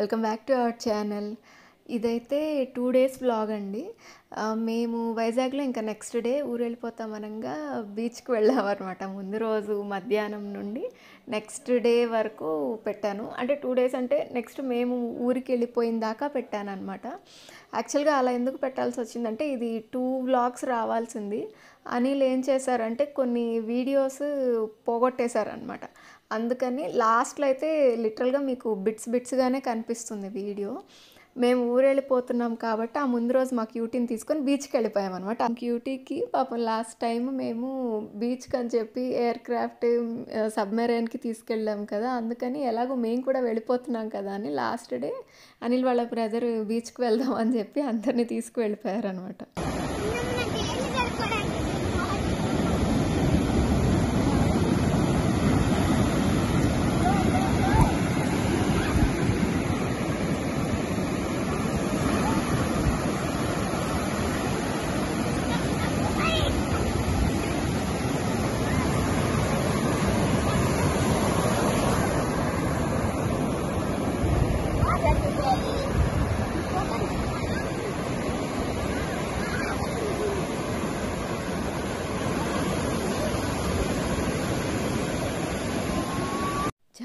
Welcome back to our channel. ఇదైతే two days blog అండి. మేము వైజాగ్లో ఇంకా నెక్స్ట్ డే ఊరు వెళ్ళిపోతాం అనగా బీచ్కి వెళ్ళామన్నమాట ముందు రోజు మధ్యాహ్నం నుండి నెక్స్ట్ డే వరకు పెట్టాను. అంటే టూ డేస్ అంటే నెక్స్ట్ మేము ఊరికి వెళ్ళిపోయిన దాకా పెట్టాను అనమాట యాక్చువల్గా అలా ఎందుకు పెట్టాల్సి వచ్చిందంటే ఇది టూ వ్లాగ్స్ రావాల్సింది. అనిల్ ఏం చేశారంటే కొన్ని వీడియోస్ పోగొట్టేశారనమాట అందుకని లాస్ట్లో అయితే లిటరల్గా మీకు బిట్స్ బిట్స్గానే కనిపిస్తుంది వీడియో. మేము ఊరెళ్ళిపోతున్నాం కాబట్టి ఆ ముందు రోజు మా క్యూటీని తీసుకొని బీచ్కి వెళ్ళిపోయాం అనమాట ఆ క్యూటీకి పాపం లాస్ట్ టైం మేము బీచ్కి అని చెప్పి ఎయిర్ క్రాఫ్ట్ సబ్మెరైన్కి తీసుకెళ్ళాం కదా. అందుకని ఎలాగో మేము కూడా వెళ్ళిపోతున్నాం కదా అని లాస్ట్ డే అనిల్ వాళ్ళ బ్రదర్ బీచ్కి వెళ్దాం అని చెప్పి అందరినీ తీసుకువెళ్ళిపోయారు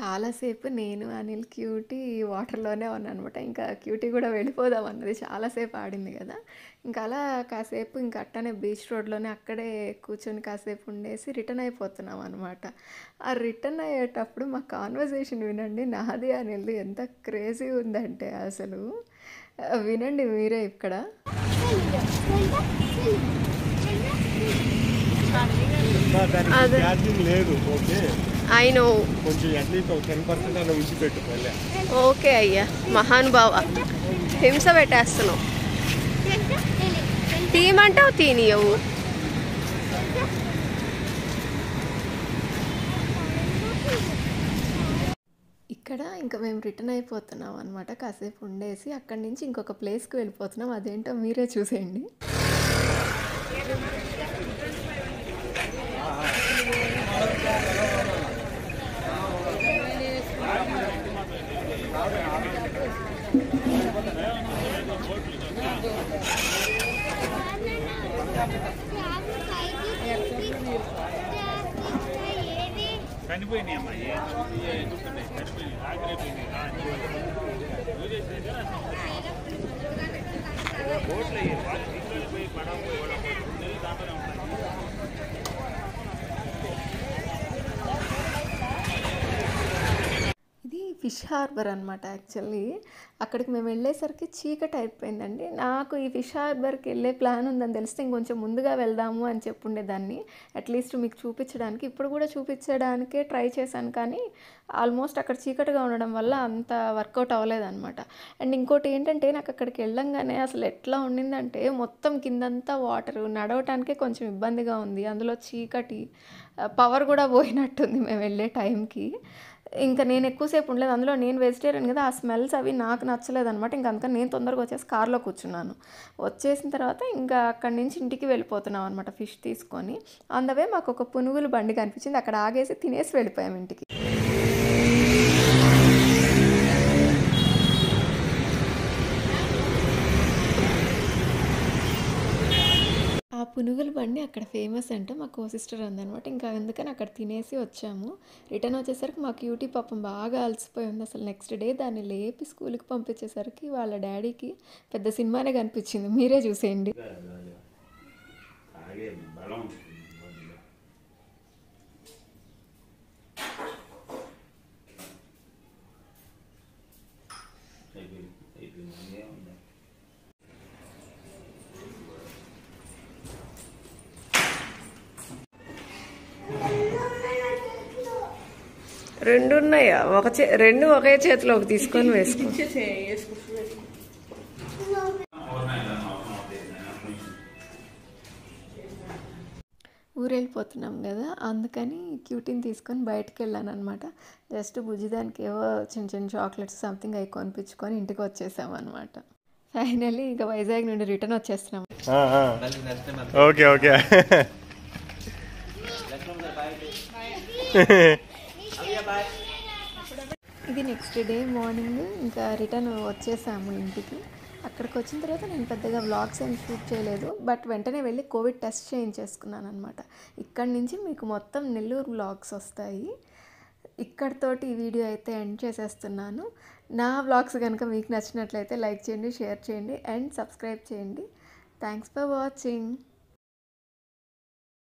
చాలాసేపు నేను అనిల్ క్యూటీ వాటర్లోనే ఉన్నాను అనమాట ఇంకా క్యూటీ కూడా వెళ్ళిపోదాం అన్నది చాలాసేపు ఆడింది కదా. ఇంకా అలా కాసేపు ఇంకా అట్టనే బీచ్ రోడ్లోనే అక్కడే కూర్చొని కాసేపు ఉండేసి రిటర్న్ అయిపోతున్నాం అనమాట ఆ రిటర్న్ అయ్యేటప్పుడు మా కాన్వర్జేషన్ వినండి. నాది అనిల్ది ఎంత క్రేజీ ఉందంటే అసలు. వినండి మీరే ఇక్కడ. లేదు ఓకే. ఐ నో ఓకే అయ్యా. మహానుభావ. హింస పెట్టేస్తున్నావు. తీయమంటావు తీనియవు. ఇక్కడ ఇంకా మేము రిటర్న్ అయిపోతున్నాం అనమాట కాసేపు ఉండేసి అక్కడి నుంచి ఇంకొక ప్లేస్కి వెళ్ళిపోతున్నాం. అదేంటో మీరే చూసేయండి. చనిపోయినాయి అమ్మా చనిపోయినాయి ఆగిపోయినాయి బోట్లు అయ్యి వాళ్ళు తీసుకొని పోయి పడవ ఫిష్ హార్బర్ అనమాట యాక్చువల్లీ. అక్కడికి మేము వెళ్ళేసరికి చీకటి అయిపోయిందండి. నాకు ఈ ఫిష్ హార్బర్కి వెళ్ళే ప్లాన్ ఉందని తెలిస్తే ఇంకొంచెం ముందుగా వెళ్దాము అని చెప్పుండేదాన్ని. అట్లీస్ట్ మీకు చూపించడానికి ఇప్పుడు కూడా చూపించడానికే ట్రై చేశాను కానీ ఆల్మోస్ట్ అక్కడ చీకటిగా ఉండడం వల్ల అంత వర్కౌట్ అవ్వలేదన్నమాట. అండ్ ఇంకోటి ఏంటంటే నాకు అక్కడికి వెళ్ళంగానే అసలు ఎట్లా ఉండిందంటే మొత్తం కిందంతా వాటర్ నడవటానికే కొంచెం ఇబ్బందిగా ఉంది. అందులో చీకటి పవర్ కూడా పోయినట్టుంది మేము వెళ్ళే టైంకి. ఇంకా నేను ఎక్కువసేపు ఉండలేదు. అందులో నేను వెజిటేరియన్ కదా ఆ స్మెల్స్ అవి నాకు నచ్చలేదు అనమాట ఇంకా అందుకని నేను తొందరగా వచ్చేసి కార్లో కూర్చున్నాను. వచ్చేసిన తర్వాత ఇంకా అక్కడి నుంచి ఇంటికి వెళ్ళిపోతున్నాం అనమాట ఫిష్ తీసుకొని. అందవే మాకు ఒక పునుగులు బండి కనిపించింది. అక్కడ ఆగేసి తినేసి వెళ్ళిపోయాం ఇంటికి. పునుగుల బండి అక్కడ ఫేమస్ అంటే. మా కో సిస్టర్ ఉందనమాట ఇంకా అందుకని అక్కడ తినేసి వచ్చాము. రిటర్న్ వచ్చేసరికి మా క్యూటీ పాపం బాగా అలసిపోయి ఉంది. అసలు నెక్స్ట్ డే దాన్ని లేపి స్కూల్కి పంపించేసరికి వాళ్ళ డాడీకి పెద్ద సినిమానే కనిపించింది. మీరే చూసేయండి. రెండు ఉన్నాయా ఒక చే రెండు ఒకే చేతిలోకి తీసుకొని వేసుకో. ఊరు వెళ్ళిపోతున్నాం కదా అందుకని క్యూటీని తీసుకొని బయటకు వెళ్ళాను అనమాట జస్ట్ బుజ్జిదానికి ఏవో చిన్న చిన్న చాక్లెట్స్ సంథింగ్ అవి కొనిపించుకొని ఇంటికి వచ్చేసాం అనమాట ఫైనల్లీ ఇంకా వైజాగ్ నుండి రిటర్న్ వచ్చేస్తున్నాం. Okay okay. ఇది నెక్స్ట్ డే మార్నింగ్ ఇంకా రిటర్న్ వచ్చేసాము ఇంటికి. అక్కడికి వచ్చిన తర్వాత నేను పెద్దగా వ్లాగ్స్ ఏం షూట్ చేయలేదు. బట్ వెంటనే వెళ్ళి కోవిడ్ టెస్ట్ చేయించేసుకున్నాను అనమాట ఇక్కడి నుంచి మీకు మొత్తం నెల్లూరు వ్లాగ్స్ వస్తాయి. ఇక్కడితోటి ఈ వీడియో అయితే ఎండ్ చేసేస్తున్నాను. నా వ్లాగ్స్ కనుక మీకు నచ్చినట్లయితే లైక్ చేయండి షేర్ చేయండి అండ్ సబ్స్క్రైబ్ చేయండి. Thanks for watching